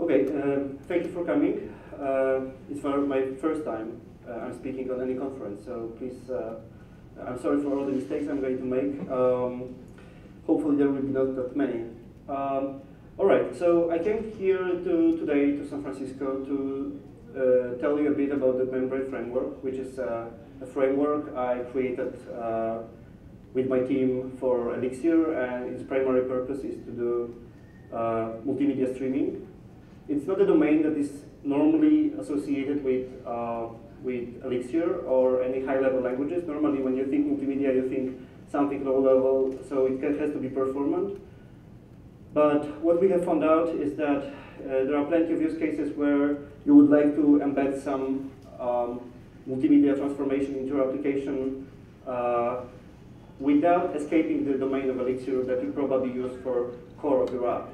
Okay, uh, thank you for coming. Uh, it's my first time uh, I'm speaking on any conference, so please, uh, I'm sorry for all the mistakes I'm going to make. Um, hopefully there will be not that many. Um, all right, so I came here to, today to San Francisco to uh, tell you a bit about the membrane framework, which is uh, a framework I created with my team for Elixir, and its primary purpose is to do multimedia streaming. It's not a domain that is normally associated with, uh, with Elixir or any high-level languages. Normally, when you think multimedia, you think something low-level, so it has to be performant. But what we have found out is that uh, there are plenty of use cases where you would like to embed some um, multimedia transformation into your application uh, without escaping the domain of Elixir that you probably use for core of your app.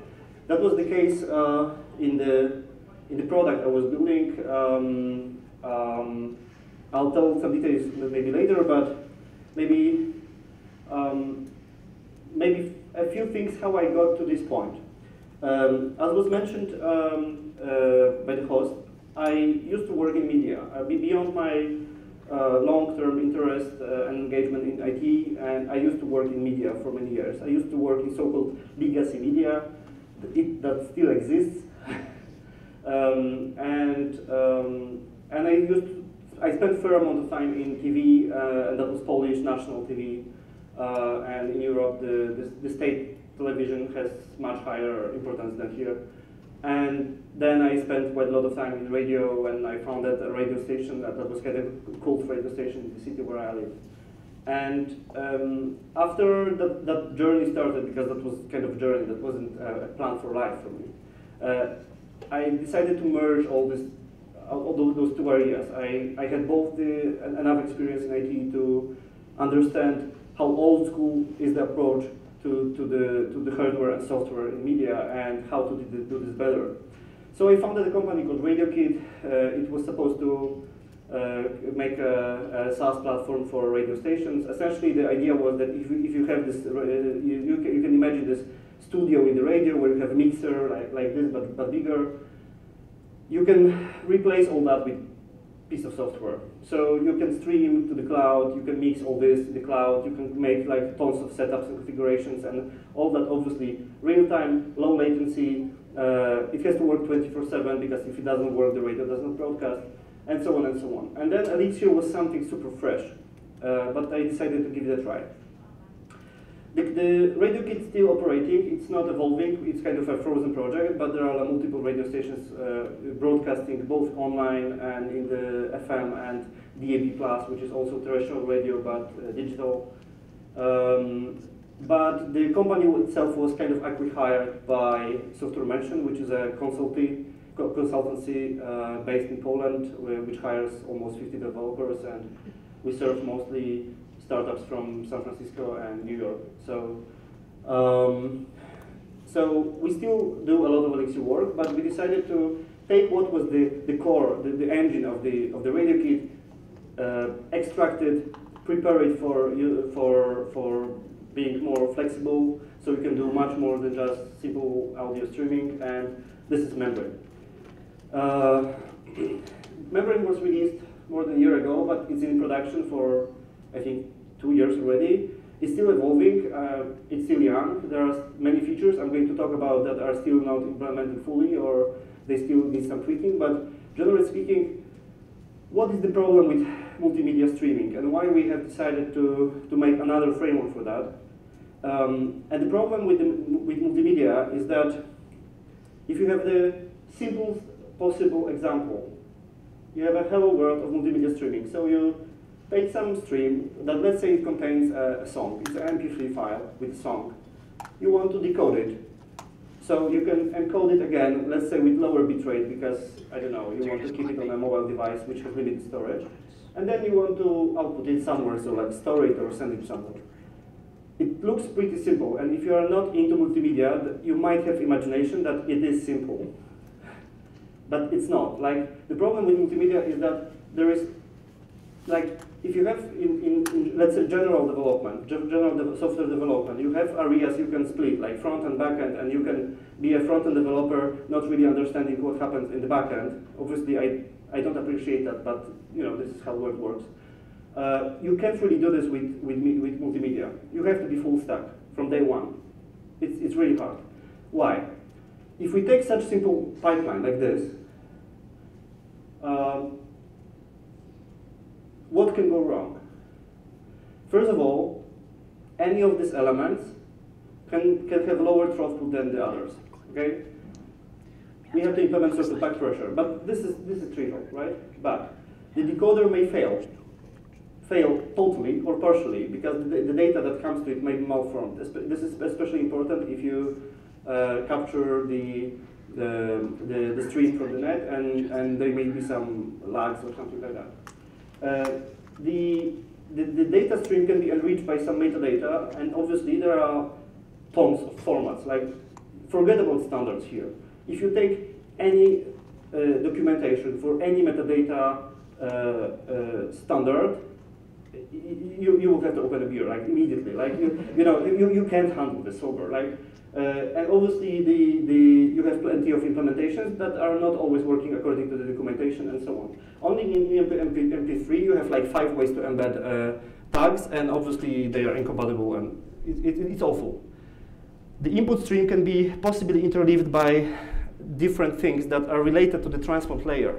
That was the case uh, in the in the product I was building. Um, um, I'll tell some details maybe later, but maybe um, maybe a few things how I got to this point. Um, as was mentioned um, uh, by the host, I used to work in media. Uh, beyond my uh, long-term interest uh, and engagement in IT, and I used to work in media for many years. I used to work in so-called legacy media, it, that still exists, um, and um, and I used I spent a fair amount of time in TV, uh, and that was Polish national TV, uh, and in Europe the, the, the state television has much higher importance than here. And then I spent quite a lot of time in radio, and I founded a radio station that, that was kind of cult radio station in the city where I live. And um, after that, that journey started, because that was kind of a journey that wasn't a plan for life for me, uh, I decided to merge all this, all those two areas. I, I had both the, enough experience in IT to understand how old school is the approach to, to, the, to the hardware and software in media and how to do this better. So I founded a company called RadioKit. Uh, it was supposed to uh, make a, a, SaaS platform for radio stations. Essentially, the idea was that if you, if you have this, uh, you, you, can, you can imagine this studio in the radio where you have a mixer like, like this, but, but bigger. You can replace all that with piece of software. So you can stream to the cloud, you can mix all this in the cloud, you can make like tons of setups and configurations and all that obviously real-time, low latency. Uh, it has to work 24-7 because if it doesn't work, the radio does not broadcast, and so on and so on. And then Elixir was something super fresh, uh, but I decided to give it a try. The, the RadioKit is still operating, it's not evolving, it's kind of a frozen project, but there are multiple radio stations uh, broadcasting both online and in the FM and DAB+, which is also terrestrial radio but uh, digital. Um, but the company itself was kind of acquired by Software Mansion, which is a consultancy, consultancy uh, based in Poland, which hires almost 50 developers, and we serve mostly startups from San Francisco and New York. So, um, so we still do a lot of Elixir work, but we decided to take what was the, the core, the, the engine of the, of the RadioKit, uh, extract it, prepare it for, for, for being more flexible, so we can do much more than just simple audio streaming, and this is Membrane. Uh, Membrane was released more than a year ago, but it's in production for, I think, two years already. It's still evolving, uh, it's still young. There are many features I'm going to talk about that are still not implemented fully or they still need some tweaking, but generally speaking, what is the problem with multimedia streaming and why we have decided to, to make another framework for that? Um, and the problem with, the, with multimedia is that if you have the simplest possible example, you have a hello world of multimedia streaming. So you take some stream that let's say it contains a, a song. It's an MP3 file with a song. You want to decode it. So you can encode it again, let's say with lower bitrate because, I don't know, you want to keep it on a mobile device which has limited storage. And then you want to output it somewhere, so like store it or send it somewhere. It looks pretty simple, and if you are not into multimedia, you might have imagination that it is simple. But it's not. Like, the problem with multimedia is that there is like if you have in, in, in let's say general development, general de software development, you have areas you can split like front and back end, and you can be a front end developer not really understanding what happens in the back end. Obviously, I I don't appreciate that, but you know this is how work works. Uh, you can't really do this with, with, with multimedia. You have to be full stack from day one. It's, it's really hard. Why? If we take such simple pipeline like this, um, what can go wrong? First of all, any of these elements can, can have lower throughput than the others. Okay? We have to implement of back pressure, but this is this is trivial, right? But the decoder may fail, fail totally or partially because the, the data that comes to it may be malformed. This is especially important if you uh, capture the the, the, the, stream from the net and, and there may be some lags or something like that. Uh, the, the, the, data stream can be enriched by some metadata, and obviously there are tons of formats. Like, forget about standards here. If you take any uh, documentation for any metadata uh, uh standard, you, you will have to open a beer, like, immediately. Like, you, you know, you, you can't handle this sober. Like, uh, and obviously, the, the, you have plenty of implementations that are not always working according to the documentation and so on. Only in MP, MP, 3 you have like five ways to embed uh, tags, and obviously they are incompatible, and it, it, it's awful. The input stream can be possibly interleaved by different things that are related to the transport layer.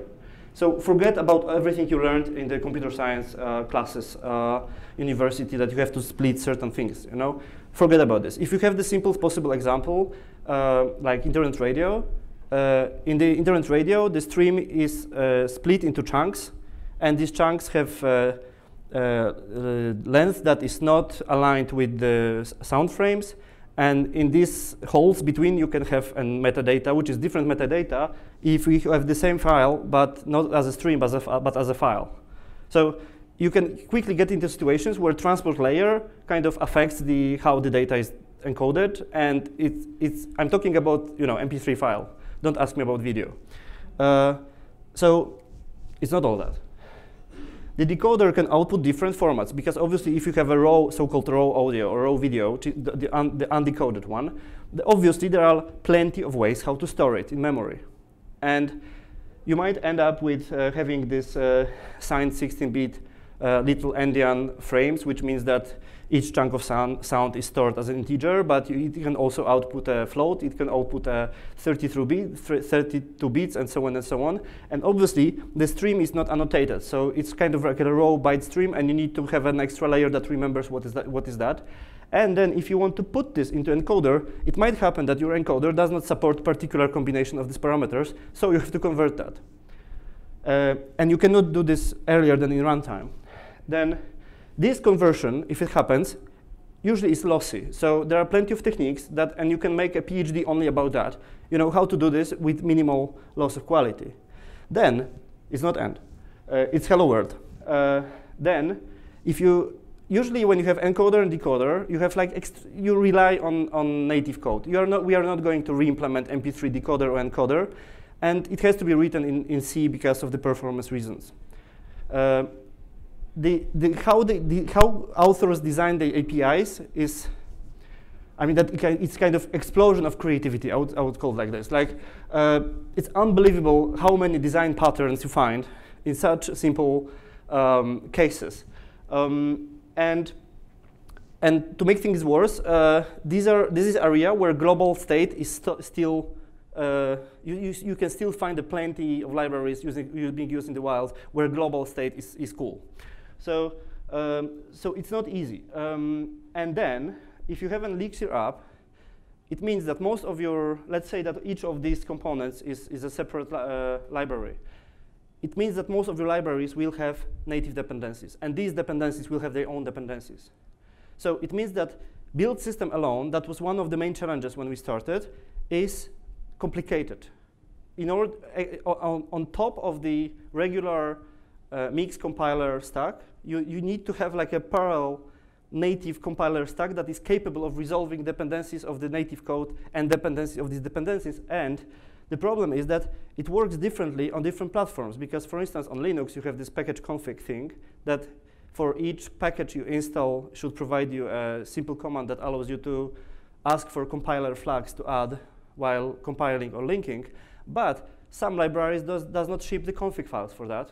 So forget about everything you learned in the computer science uh, classes, uh, university, that you have to split certain things. You know, forget about this. If you have the simplest possible example, uh, like internet radio, uh, in the internet radio, the stream is uh, split into chunks, and these chunks have uh, length that is not aligned with the sound frames, and in these holes between, you can have metadata, which is different metadata if we have the same file, but not as a stream, but as a, but as a file. So you can quickly get into situations where transport layer kind of affects the how the data is encoded, and it's, it's I'm talking about you know MP3 file. Don't ask me about video. Uh, so it's not all that. The decoder can output different formats because obviously if you have a raw, so-called raw audio or raw video, the, the, un the undecoded one, the obviously there are plenty of ways how to store it in memory. And you might end up with uh, having this uh, signed 16-bit uh, little endian frames, which means that each chunk of sound, sound is stored as an integer, but you, it can also output a float, it can output a 32, bit, 32 bits, and so on and so on. And obviously, the stream is not annotated, so it's kind of like a raw byte stream, and you need to have an extra layer that remembers what is that. What is that. And then if you want to put this into encoder, it might happen that your encoder does not support particular combination of these parameters, so you have to convert that. Uh, and you cannot do this earlier than in runtime. Then this conversion, if it happens, usually is lossy. So there are plenty of techniques that, and you can make a PhD only about that. You know how to do this with minimal loss of quality. Then, it's not end. Uh, it's hello world. Uh, then, if you usually when you have encoder and decoder, you have like you rely on, on native code. You are not, we are not going to re-implement MP3 decoder or encoder, and it has to be written in, in C because of the performance reasons. Uh, the, the, how, the, the, how authors design the APIs is, I mean, that it's kind of explosion of creativity, I would, I would call it like this. Like, uh, it's unbelievable how many design patterns you find in such simple um, cases. Um, and, and to make things worse, uh, these are, this is area where global state is st still uh, you, you, you, can still find plenty of libraries using, being used in the wild where global state is, is cool. So, um, so it's not easy. Um, and then, if you have an Elixir app, it means that most of your, let's say that each of these components is, is a separate li uh, library. It means that most of your libraries will have native dependencies, and these dependencies will have their own dependencies. So it means that build system alone, that was one of the main challenges when we started, is complicated. In order, uh, on, on top of the regular uh, mix compiler stack, you, you need to have like a parallel native compiler stack that is capable of resolving dependencies of the native code and dependencies of these dependencies. And The problem is that it works differently on different platforms because, for instance, on Linux, you have this package config thing that for each package you install should provide you a simple command that allows you to ask for compiler flags to add while compiling or linking. But some libraries does, does not ship the config files for that.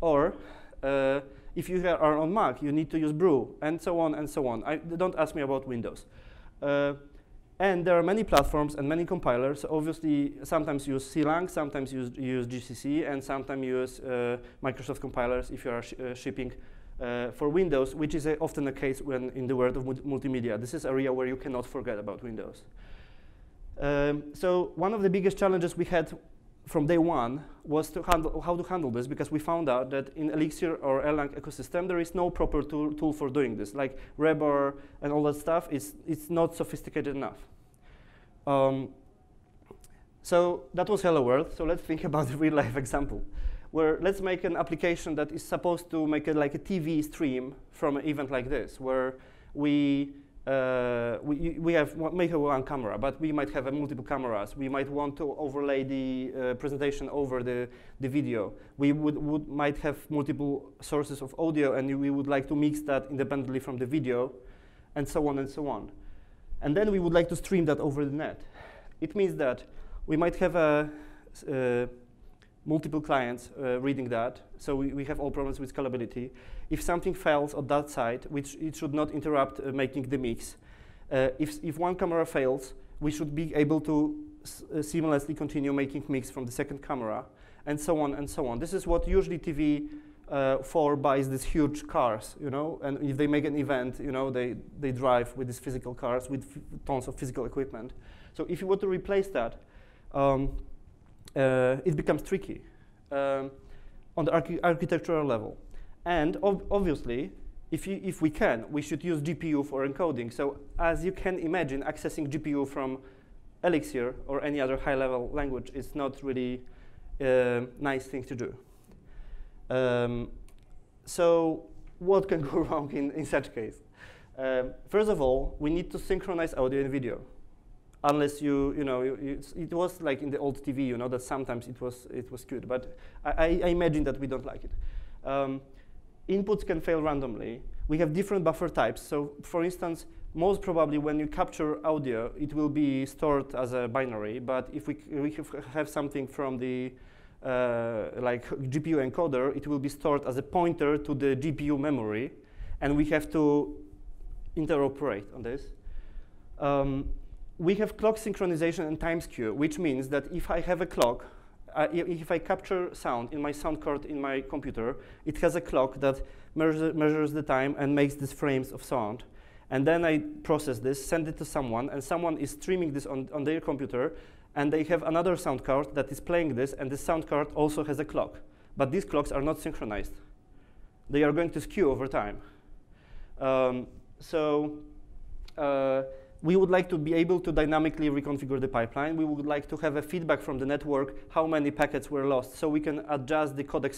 Or uh, if you are on Mac, you need to use brew, and so on and so on. I, don't ask me about Windows. Uh, and there are many platforms and many compilers. Obviously, sometimes use CLang, sometimes use, use GCC, and sometimes use uh, Microsoft compilers if you are sh uh, shipping uh, for Windows, which is often the case when in the world of multimedia. This is area where you cannot forget about Windows. Um, so one of the biggest challenges we had from day one was to handle how to handle this because we found out that in Elixir or Erlang ecosystem there is no proper tool, tool for doing this. Like Rebar and all that stuff, it's, it's not sophisticated enough. Um, so that was Hello World. So let's think about a real life example where let's make an application that is supposed to make it like a TV stream from an event like this, where we uh, we, we have make one camera, but we might have multiple cameras. We might want to overlay the uh, presentation over the, the video. We would, would might have multiple sources of audio, and we would like to mix that independently from the video, and so on and so on. And then we would like to stream that over the net. It means that we might have a, uh, multiple clients uh, reading that, so we, we have all problems with scalability. If something fails on that side, which it should not interrupt uh, making the mix, uh, if, if one camera fails, we should be able to uh, seamlessly continue making mix from the second camera, and so on and so on. This is what usually TV uh, 4 buys these huge cars, you know, and if they make an event, you know, they, they drive with these physical cars with tons of physical equipment. So if you were to replace that, um, uh, it becomes tricky um, on the archi architectural level. And ob obviously, if, you, if we can, we should use GPU for encoding. So as you can imagine, accessing GPU from Elixir or any other high-level language is not really a nice thing to do. Um, so what can go wrong in, in such case? Um, first of all, we need to synchronize audio and video unless you, you know, you, it was like in the old TV, you know, that sometimes it was, it was good. But I, I imagine that we don't like it. Um, inputs can fail randomly. We have different buffer types. So for instance, most probably when you capture audio, it will be stored as a binary. But if we, we have something from the uh, like GPU encoder, it will be stored as a pointer to the GPU memory. And we have to interoperate on this. Um, we have clock synchronization and time skew, which means that if I have a clock, if I capture sound in my sound card in my computer, it has a clock that measures, measures the time and makes these frames of sound. And then I process this, send it to someone, and someone is streaming this on, on their computer, and they have another sound card that is playing this, and this sound card also has a clock. But these clocks are not synchronized. They are going to skew over time. Um, so uh, we would like to be able to dynamically reconfigure the pipeline. We would like to have a feedback from the network how many packets were lost so we can adjust the codec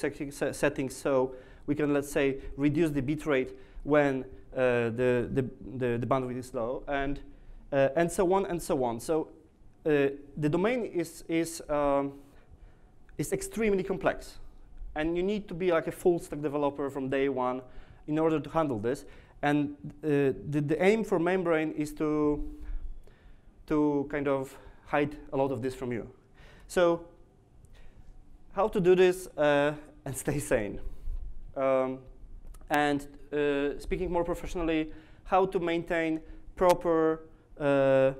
settings so we can, let's say, reduce the bitrate when uh, the, the, the, the, bandwidth is low and, uh, and so on and so on. So uh, the domain is, is, um, is extremely complex and you need to be like a full stack developer from day one in order to handle this. And uh, the, the aim for Membrane is to, to kind of hide a lot of this from you. So how to do this uh, and stay sane. Um, and uh, speaking more professionally, how to maintain proper uh,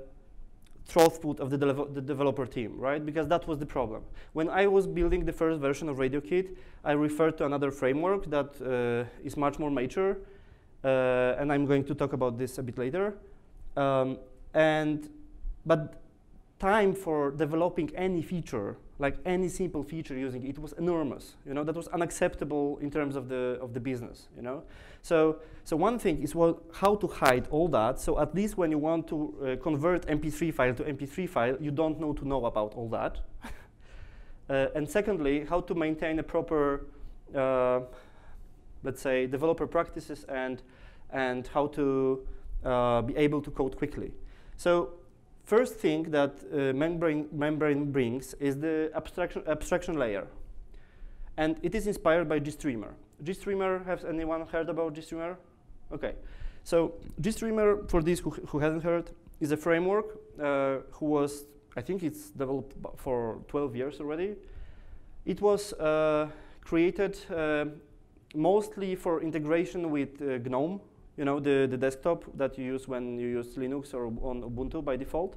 throughput of the, the, developer team, right? Because that was the problem. When I was building the first version of RadioKit, I referred to another framework that uh, is much more mature, uh, and I'm going to talk about this a bit later. Um, and, but time for developing any feature, like any simple feature using it, was enormous. You know, that was unacceptable in terms of the, of the business, you know? So, so one thing is well, how to hide all that, so at least when you want to uh, convert MP3 file to MP3 file, you don't know to know about all that. uh, and secondly, how to maintain a proper uh, let's say, developer practices and, and how to uh, be able to code quickly. So first thing that uh, membrane, membrane brings is the abstraction, abstraction layer. And it is inspired by GStreamer. GStreamer, has anyone heard about GStreamer? Okay. So GStreamer, for these who, who hasn't heard, is a framework uh, who was, I think it's developed for 12 years already. It was uh, created uh, mostly for integration with uh, GNOME, you know, the, the desktop that you use when you use Linux or on Ubuntu by default.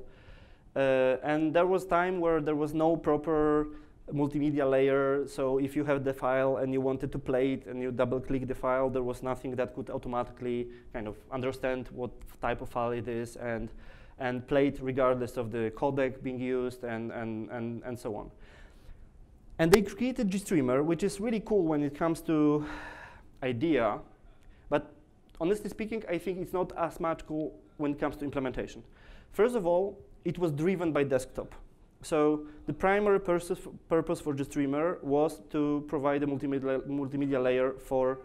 Uh, and there was time where there was no proper multimedia layer. So if you have the file and you wanted to play it and you double click the file, there was nothing that could automatically kind of understand what type of file it is and, and play it regardless of the codec being used and, and, and, and so on. And they created GStreamer, which is really cool when it comes to idea, but honestly speaking, I think it's not as much cool when it comes to implementation. First of all, it was driven by desktop. So the primary purpose for GStreamer was to provide a multimedia, multimedia layer for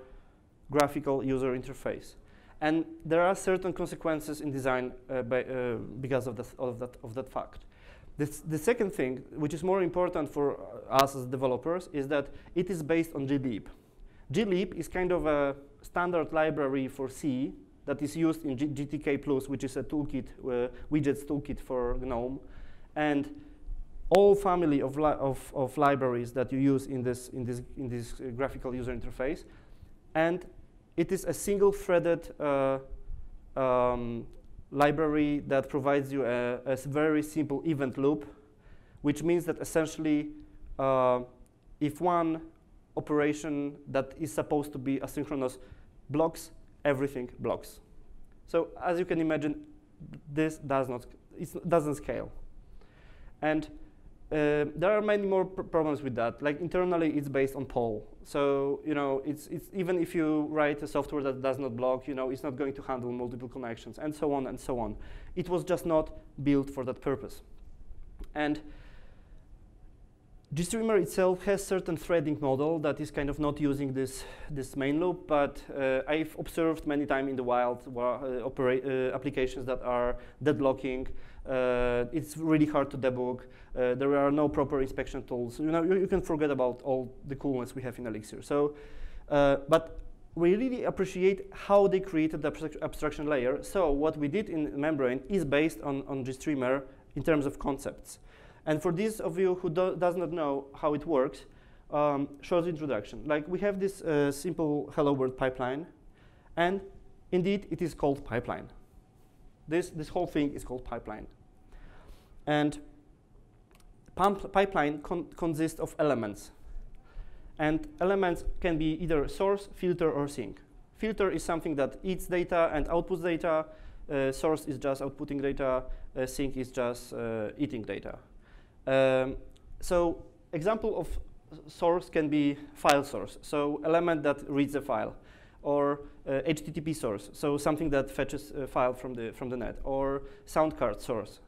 graphical user interface. And there are certain consequences in design uh, by, uh, because of, of, that, of that fact. This, the second thing, which is more important for us as developers, is that it is based on glib. glib is kind of a standard library for C that is used in G GTK which is a toolkit, uh, widgets toolkit for GNOME. And all family of, li of, of, libraries that you use in this, in this, in this uh, graphical user interface. And it is a single-threaded uh, um, library that provides you a, a, very simple event loop, which means that essentially uh, if one operation that is supposed to be asynchronous blocks, everything blocks. So as you can imagine, this does not, it doesn't scale. And uh, there are many more pr problems with that. Like internally, it's based on poll. So you know, it's it's even if you write a software that does not block, you know, it's not going to handle multiple connections, and so on and so on. It was just not built for that purpose. And GStreamer itself has certain threading model that is kind of not using this, this main loop, but uh, I've observed many times in the wild uh, uh, applications that are deadlocking. Uh, it's really hard to debug. Uh, there are no proper inspection tools. You know, you, you, can forget about all the coolness we have in Elixir. So, uh, but we really appreciate how they created the abstraction layer. So what we did in Membrane is based on, on GStreamer in terms of concepts. And for those of you who do, does not know how it works, um, short introduction. Like we have this uh, simple hello world pipeline, and indeed it is called pipeline. This, this whole thing is called pipeline. And pump pipeline con consists of elements. And elements can be either source, filter, or sink. Filter is something that eats data and outputs data. Uh, source is just outputting data. Uh, sink is just uh, eating data. Um, so example of source can be file source, so element that reads a file, or uh, HTTP source, so something that fetches a file from the, from the net, or sound card source,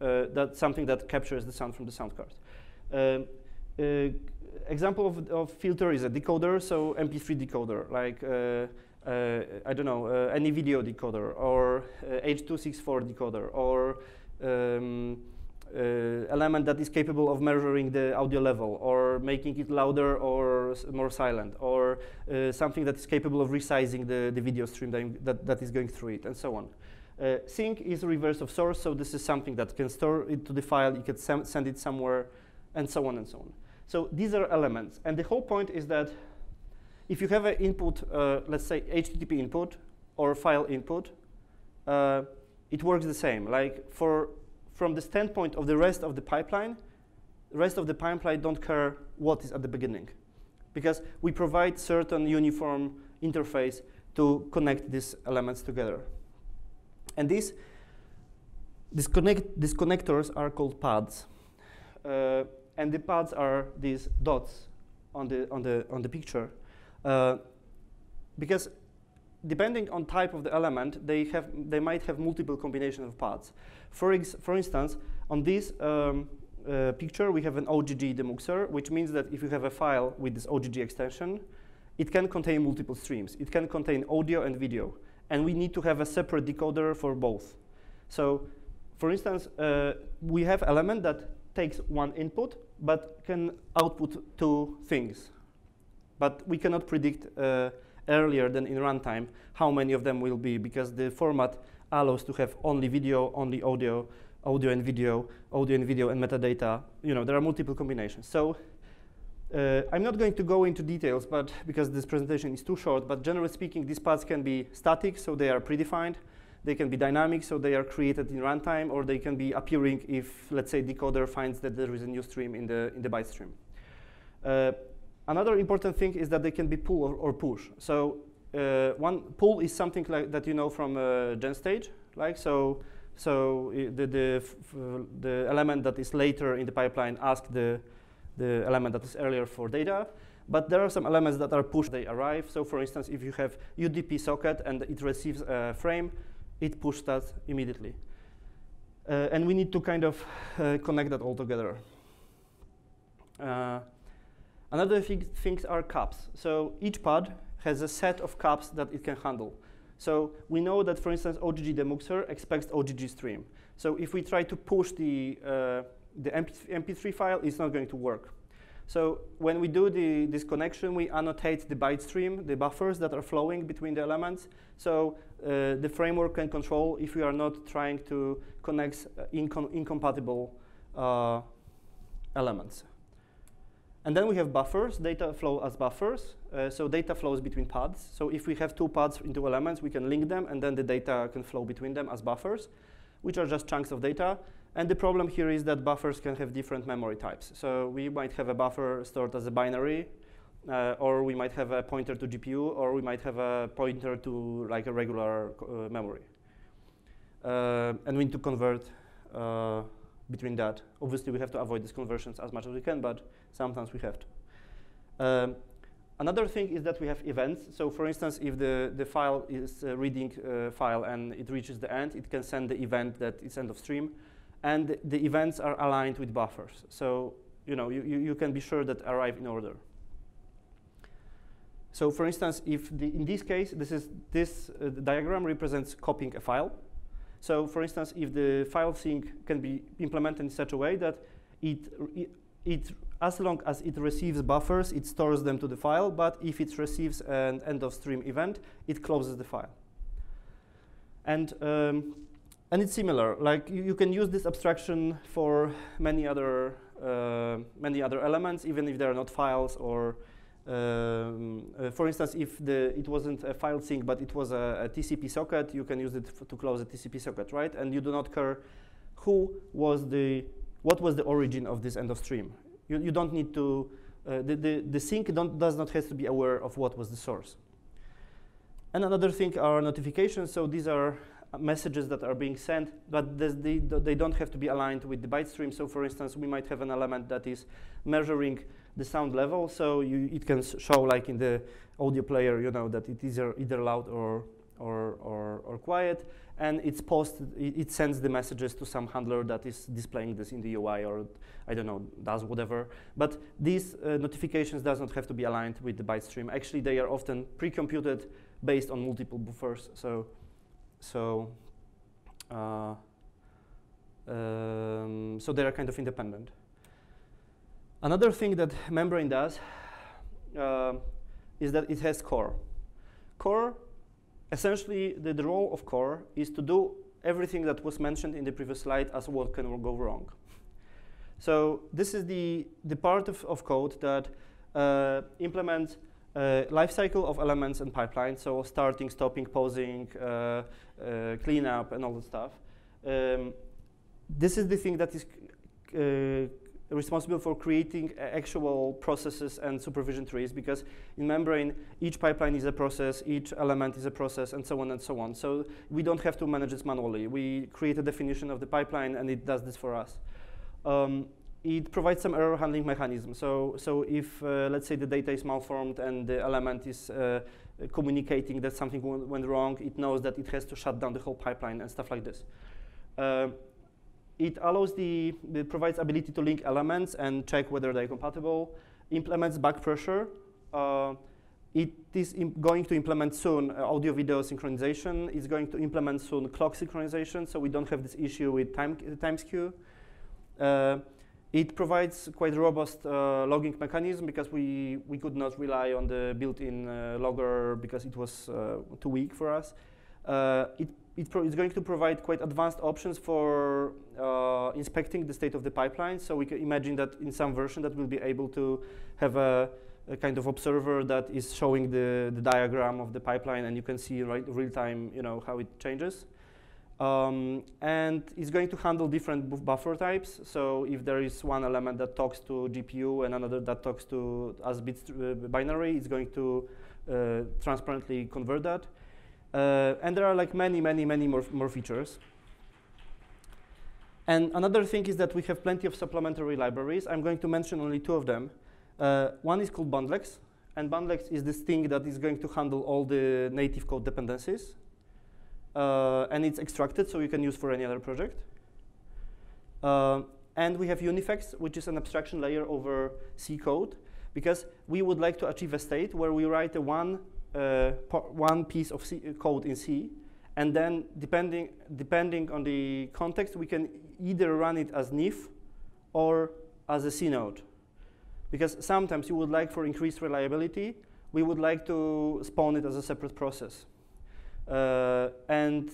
uh, that's something that captures the sound from the sound card. Um, uh, example of, of, filter is a decoder, so MP3 decoder, like uh, I don't know, any video decoder, or H.264 decoder, or um, uh, element that is capable of measuring the audio level or making it louder or more silent or uh, something that is capable of resizing the, the video stream that, that, that is going through it and so on. Uh, sink is reverse of source, so this is something that can store it to the file, you can send it somewhere, and so on and so on. So these are elements, and the whole point is that if you have an input, uh, let's say HTTP input or file input, uh, it works the same. Like for from the standpoint of the rest of the pipeline, the rest of the pipeline don't care what is at the beginning because we provide certain uniform interface to connect these elements together. And these, these, connect, these connectors are called pads. Uh, and the pads are these dots on the, on the, on the picture. Uh, because depending on type of the element, they, have, they might have multiple combinations of pads. For, for instance, on this um, uh, picture, we have an OGG demuxer, which means that if you have a file with this OGG extension, it can contain multiple streams. It can contain audio and video. And we need to have a separate decoder for both. So For instance, uh, we have element that takes one input, but can output two things. But we cannot predict uh, earlier than in runtime how many of them will be, because the format allows to have only video, only audio, audio and video, audio and video and metadata. You know, there are multiple combinations. So uh, I'm not going to go into details, but because this presentation is too short, but generally speaking, these pads can be static, so they are predefined. They can be dynamic, so they are created in runtime, or they can be appearing if, let's say, decoder finds that there is a new stream in the, in the byte stream. Uh, another important thing is that they can be pull or, or push. So uh, one pull is something like that you know from uh, GenStage, like so. So the the, the element that is later in the pipeline asks the the element that is earlier for data. But there are some elements that are pushed, they arrive. So for instance, if you have UDP socket and it receives a frame, it pushes that immediately. Uh, and we need to kind of uh, connect that all together. Uh, another thing, things are caps. So each pod has a set of caps that it can handle. So we know that, for instance, OGG demuxer expects OGG stream. So if we try to push the, uh, the MP, 3 file, is not going to work. So when we do the, this connection, we annotate the byte stream, the buffers that are flowing between the elements. So uh, the framework can control if we are not trying to connect uh, incom incompatible uh, elements. And then we have buffers, data flow as buffers. Uh, so data flows between pods. So if we have two pods into elements, we can link them, and then the data can flow between them as buffers, which are just chunks of data. And the problem here is that buffers can have different memory types. So we might have a buffer stored as a binary, uh, or we might have a pointer to GPU, or we might have a pointer to like a regular uh, memory. Uh, and we need to convert uh, between that. Obviously, we have to avoid these conversions as much as we can, but sometimes we have to. Um, another thing is that we have events. So for instance, if the, the file is a reading uh, file and it reaches the end, it can send the event that it's end of stream. And the events are aligned with buffers. So you, know, you, you can be sure that arrive in order. So for instance, if the, in this case, this, is, this uh, diagram represents copying a file. So for instance, if the file sink can be implemented in such a way that it, it, it, as long as it receives buffers, it stores them to the file, but if it receives an end of stream event, it closes the file. And, um, and it's similar, like you, you, can use this abstraction for many other, uh, many other elements, even if they are not files or um, uh, for instance, if the, it wasn't a file sink, but it was a, a TCP socket, you can use it to close a TCP socket, right? And you do not care who was the, what was the origin of this end of stream. You, you don't need to, uh, the, the, the sink does not have to be aware of what was the source. And another thing are notifications. So these are messages that are being sent, but they, they don't have to be aligned with the byte stream. So for instance, we might have an element that is measuring the sound level, so you, it can show like in the audio player, you know, that it is either loud or, or, or, or quiet, and it's posted, it, it, sends the messages to some handler that is displaying this in the UI or, I don't know, does whatever. But these uh, notifications does not have to be aligned with the byte stream. Actually, they are often pre-computed based on multiple buffers, so, so, uh, um, so they are kind of independent. Another thing that membrane does uh, is that it has core. Core, essentially, the, the role of core is to do everything that was mentioned in the previous slide as what can go wrong. So this is the, the part of, of code that uh, implements uh, life cycle of elements and pipelines, so starting, stopping, pausing, uh, uh, cleanup, and all that stuff. Um, this is the thing that is uh, responsible for creating actual processes and supervision trees because in membrane, each pipeline is a process, each element is a process, and so on and so on. So we don't have to manage this manually. We create a definition of the pipeline, and it does this for us. Um, it provides some error handling mechanism. So, so if, uh, let's say, the data is malformed and the element is uh, communicating that something went wrong, it knows that it has to shut down the whole pipeline and stuff like this. Uh, it allows the, it provides ability to link elements and check whether they're compatible, implements back pressure. Uh, it is going to implement soon uh, audio-video synchronization. It's going to implement soon clock synchronization, so we don't have this issue with time, time skew. It provides quite robust uh, logging mechanism because we, we could not rely on the built-in uh, logger because it was uh, too weak for us. Uh, it, it it's going to provide quite advanced options for uh, inspecting the state of the pipeline. So we can imagine that in some version that we'll be able to have a, a kind of observer that is showing the, the diagram of the pipeline and you can see right, real time you know, how it changes. Um, and it's going to handle different buffer types. So if there is one element that talks to GPU and another that talks to as bits uh, binary, it's going to uh, transparently convert that. Uh, and there are like many, many, many more, more features. And another thing is that we have plenty of supplementary libraries. I'm going to mention only two of them. Uh, one is called Bundlex, and Bundlex is this thing that is going to handle all the native code dependencies uh, and it's extracted so you can use for any other project. Uh, and we have Unifex, which is an abstraction layer over C code, because we would like to achieve a state where we write a one, uh, one piece of C code in C, and then depending, depending on the context, we can either run it as NIF or as a C node. Because sometimes you would like, for increased reliability, we would like to spawn it as a separate process. Uh, and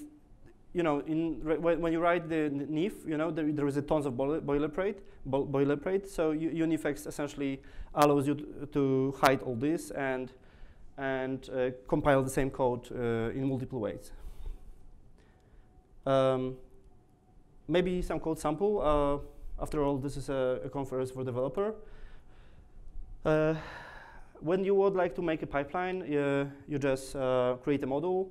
you know, in when you write the NIF, you know, there, there is a tons of boilerplate, boilerplate. So Unifex essentially allows you to hide all this and and uh, compile the same code uh, in multiple ways. Um, maybe some code sample. Uh, after all, this is a, a conference for developer. Uh, when you would like to make a pipeline, uh, you just create a module uh,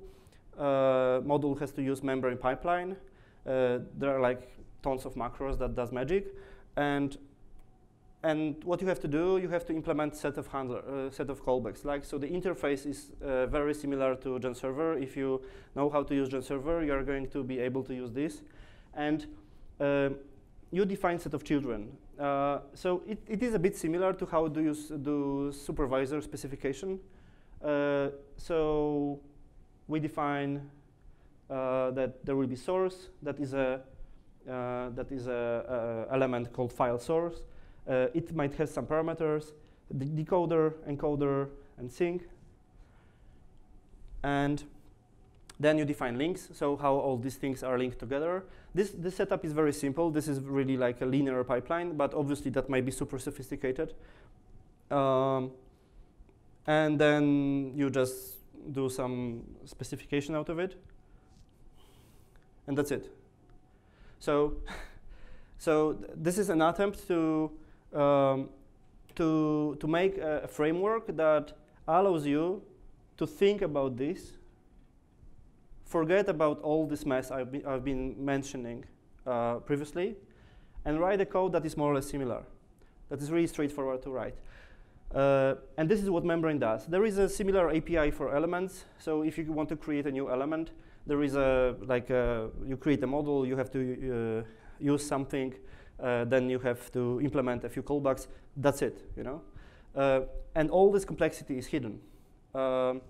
module has to use membrane pipeline. Uh, there are like tons of macros that does magic. And and what you have to do, you have to implement set of handler, uh, set of callbacks. Like so, the interface is uh, very similar to GenServer. If you know how to use GenServer, you are going to be able to use this, and uh, you define set of children. Uh, so it, it is a bit similar to how do you do supervisor specification. Uh, so we define uh, that there will be source that is a uh, that is a, a, element called file source. Uh, it might have some parameters, the decoder, encoder, and sink. And then you define links, so how all these things are linked together. This, this setup is very simple. This is really like a linear pipeline, but obviously that might be super sophisticated. Um, and then you just do some specification out of it, and that's it. So, so th this is an attempt to um, to to make a, a framework that allows you to think about this, forget about all this mess I've, be, I've been mentioning uh, previously, and write a code that is more or less similar, that is really straightforward to write. Uh, and this is what Membrane does. There is a similar API for elements. So if you want to create a new element, there is a, like a, you create a model, you have to uh, use something, uh, then you have to implement a few callbacks. That's it, you know? Uh, and all this complexity is hidden. Um,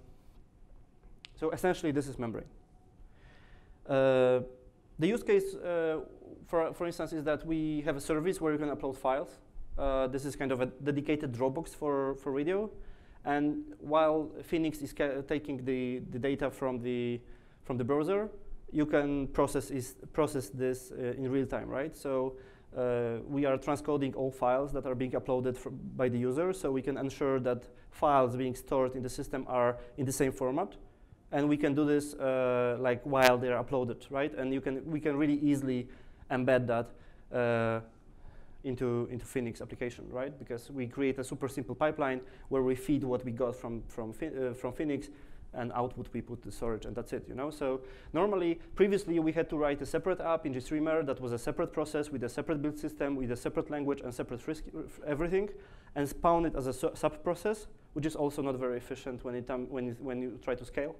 so essentially, this is Membrane. Uh, the use case, uh, for, for instance, is that we have a service where you can upload files. Uh, this is kind of a dedicated Dropbox for, for video. And while Phoenix is taking the, the data from the, from the browser, you can process, is, process this uh, in real time, right? So uh, we are transcoding all files that are being uploaded by the user, so we can ensure that files being stored in the system are in the same format. And we can do this uh, like while they're uploaded, right? And you can, we can really easily embed that uh, into, into Phoenix application, right? Because we create a super simple pipeline where we feed what we got from, from, uh, from Phoenix and output we put the storage and that's it, you know? So normally, previously we had to write a separate app in GStreamer that was a separate process with a separate build system, with a separate language and separate everything, and spawn it as a sub-process, which is also not very efficient when, it um, when, it, when you try to scale.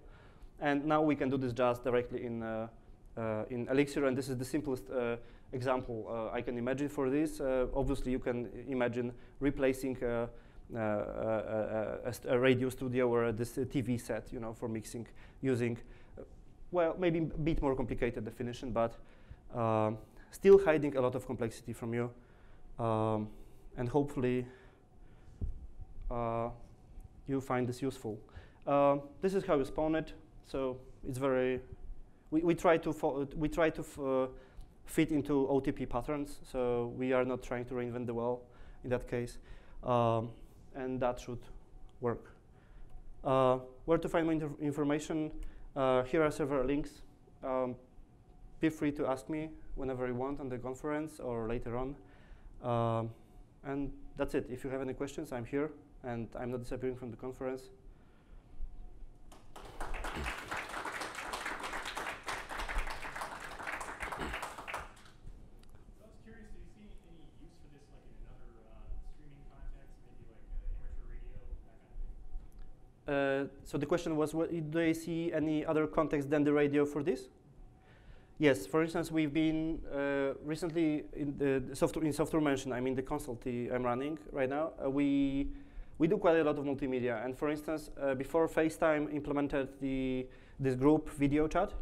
And now we can do this just directly in, uh, uh, in Elixir, and this is the simplest uh, example uh, I can imagine for this. Uh, obviously, you can imagine replacing uh, a, a, radio studio or this TV set, you know, for mixing using, well, maybe a bit more complicated definition, but um, still hiding a lot of complexity from you. Um, and hopefully uh, you find this useful. Uh, this is how you spawn it. So it's very, we, we try to, we try to fit into OTP patterns. So we are not trying to reinvent the wheel in that case. Um, and that should work. Uh, where to find more information? Uh, here are several links. Um, feel free to ask me whenever you want on the conference or later on. Um, and that's it. If you have any questions, I'm here, and I'm not disappearing from the conference. So the question was, what, do they see any other context than the radio for this? Yes, for instance, we've been uh, recently in the software in Software Mansion. I mean the consultancy I'm running right now. Uh, we we do quite a lot of multimedia, and for instance, uh, before FaceTime implemented the this group video chat,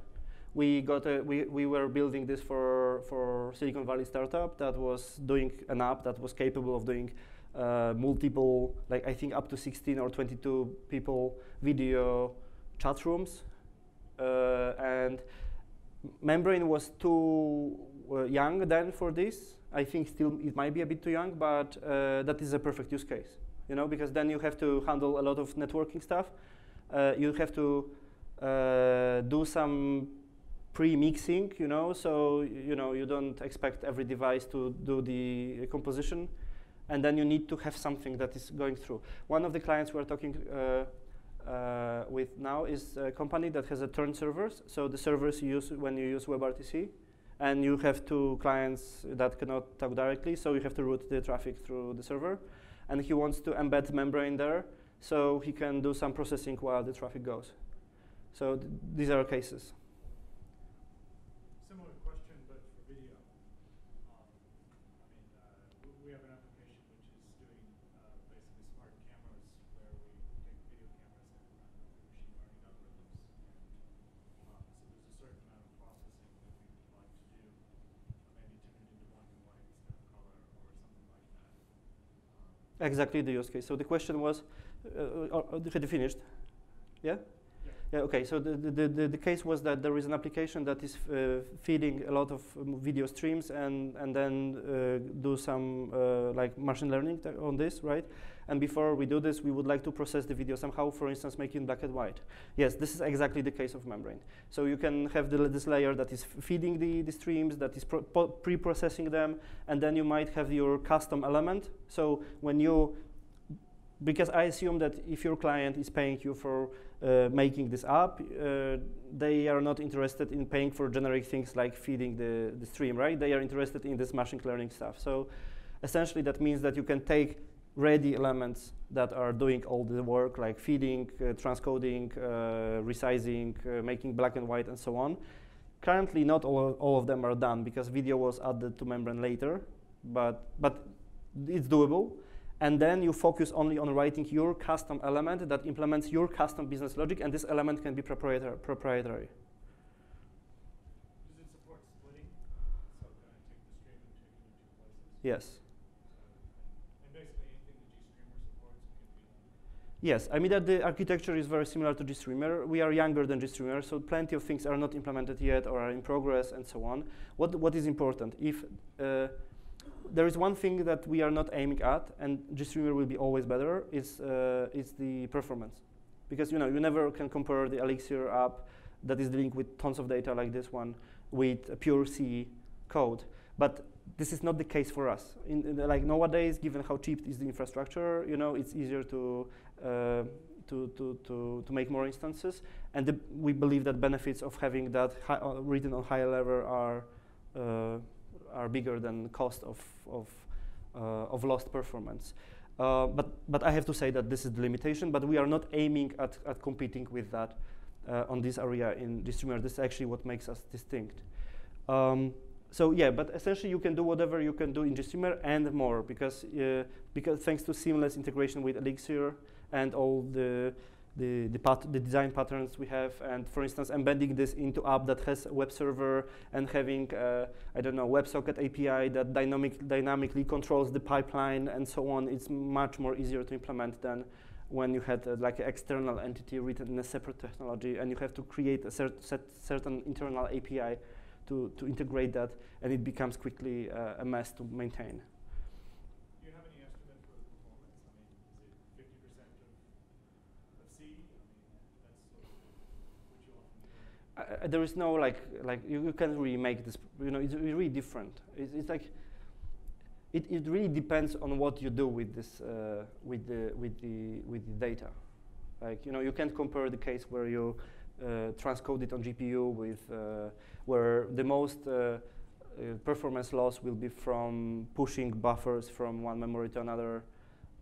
we got a, we we were building this for for Silicon Valley startup that was doing an app that was capable of doing uh, multiple, like I think up to 16 or 22 people video chat rooms, uh, and membrane was too uh, young then for this. I think still it might be a bit too young, but uh, that is a perfect use case, you know, because then you have to handle a lot of networking stuff. Uh, you have to uh, do some pre-mixing, you know, so you know you don't expect every device to do the composition, and then you need to have something that is going through. One of the clients we are talking uh, uh, with now is a company that has a turn servers. So the servers you use when you use WebRTC, and you have two clients that cannot talk directly, so you have to route the traffic through the server. And he wants to embed membrane there, so he can do some processing while the traffic goes. So th these are cases. Exactly the use case. So the question was, uh, uh, uh had you finished? Yeah? Yeah, okay, so the, the, the, the, case was that there is an application that is uh, feeding a lot of um, video streams and, and then uh, do some uh, like machine learning on this, right? And before we do this, we would like to process the video somehow, for instance, making black and white. Yes, this is exactly the case of membrane. So you can have the, this layer that is feeding the, the streams, that is pre-processing them, and then you might have your custom element. So when you because I assume that if your client is paying you for uh, making this app, uh, they are not interested in paying for generic things like feeding the, the stream, right? They are interested in this machine learning stuff. So essentially that means that you can take ready elements that are doing all the work like feeding, uh, transcoding, uh, resizing, uh, making black and white and so on. Currently not all, all of them are done because video was added to membrane later, but, but it's doable and then you focus only on writing your custom element that implements your custom business logic, and this element can be proprietor proprietary. Does it support splitting? So can I take the stream and take it in two places? Yes. And basically anything that GStreamer supports can be done? Yes, I mean that the architecture is very similar to GStreamer. We are younger than GStreamer, so plenty of things are not implemented yet or are in progress and so on. What, what is important? If uh, there is one thing that we are not aiming at, and GStreamer will be always better, is, uh, is the performance. Because you know you never can compare the Elixir app that is dealing with tons of data like this one with pure C code. But this is not the case for us. In, in like nowadays, given how cheap is the infrastructure, you know, it's easier to uh, to, to, to, to make more instances. And the, we believe that benefits of having that uh, written on higher level are uh, are bigger than cost of, of, uh, of lost performance. But, but I have to say that this is the limitation, but we are not aiming at, at competing with that on this area in GStreamer. This is actually what makes us distinct. Um, so yeah, but essentially you can do whatever you can do in GStreamer and more because uh, because thanks to seamless integration with Elixir and all the the the, the design patterns we have, and for instance embedding this into app that has a web server and having uh, I don't know WebSocket API that dynamic dynamically controls the pipeline and so on. It's much more easier to implement than when you had uh, like an external entity written in a separate technology and you have to create a set certain internal API to, to integrate that, and it becomes quickly uh, a mess to maintain. Do you have any estimate for the performance? I mean, is it fifty percent of, of C? I mean, that's sort of what you often do. Uh, there is no like like you, you can't really make this. You know, it's really different. It's, it's like it, it really depends on what you do with this uh, with the with the with the data. Like you know, you can't compare the case where you uh, transcode it on GPU with uh, where the most uh, uh, performance loss will be from pushing buffers from one memory to another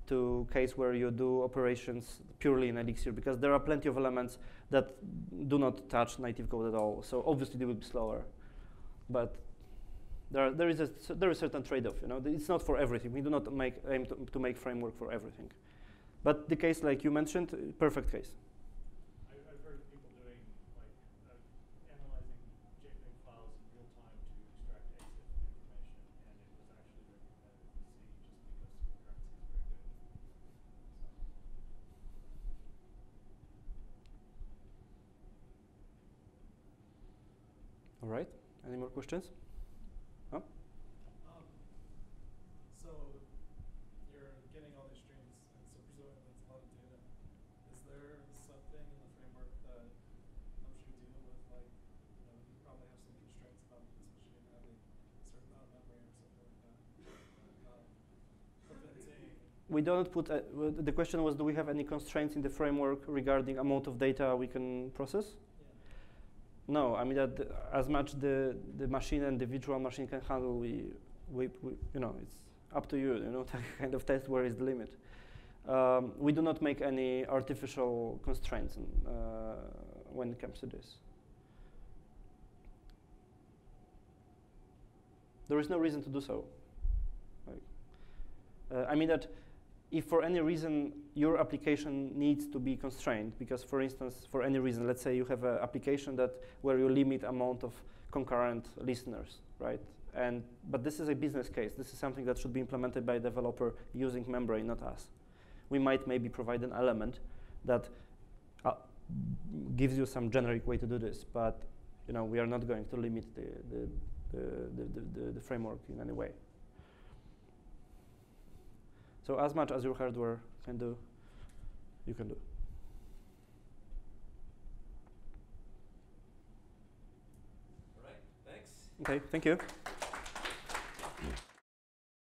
to case where you do operations purely in Elixir because there are plenty of elements that do not touch native code at all. So obviously they will be slower, but there, there is a there is certain trade-off. You know, it's not for everything. We do not make aim to, to make framework for everything. But the case like you mentioned, perfect case. I, I've heard people doing like uh, analyzing JPEG files in real time to extract EXIF information, and it was actually very competitive with C just because concurrency is very good. All right. Questions? Um, so you're getting all these streams, and so presumably that's a lot of data. Is there something in the framework that helps you deal with, like, you know, you probably have some constraints about machine having a certain amount of memory or something like that, um, preventing. We don't put. A, w- the question was, do we have any constraints in the framework regarding amount of data we can process? No, I mean that the- as much the the machine and the virtual machine can handle, we, we, we you know, it's up to you. You know, to kind of test where is the limit. Um, we do not make any artificial constraints in, uh, when it comes to this. There is no reason to do so. Uh, I mean that if for any reason your application needs to be constrained, because for instance, for any reason, let's say you have an application that where you limit amount of concurrent listeners, right? And but this is a business case. This is something that should be implemented by a developer using Membrane, not us. We might maybe provide an element that uh, gives you some generic way to do this, but you know we are not going to limit the the, the, the, the, framework in any way. So as much as your hardware can do, you can do. All right, thanks. Okay, thank you.